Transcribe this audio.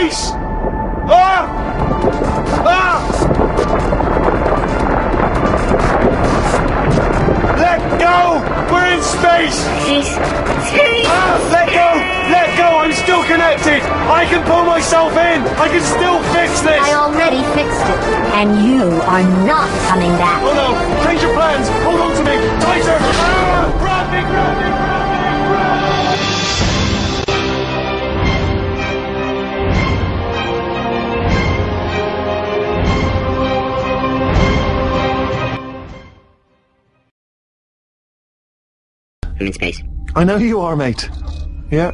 face! Ah! Ah! Let go! We're in space! Ah, let go! Let go! I'm still connected! I can pull myself in! I can still fix this! I already fixed it. And you are not coming back. Oh no! Change your plan! I'm in space. I know you are, mate. Yeah.